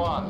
Sector